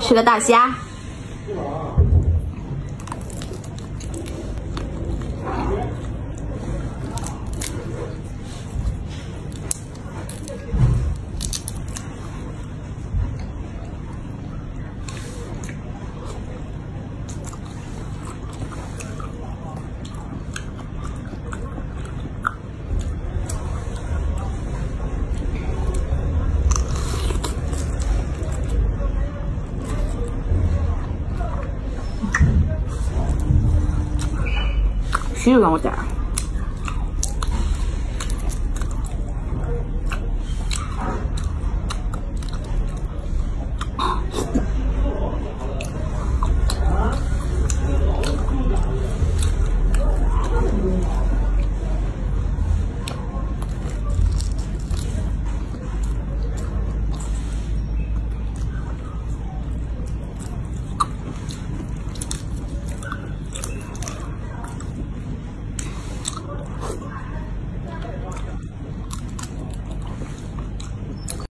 吃个大虾。鱼让我点。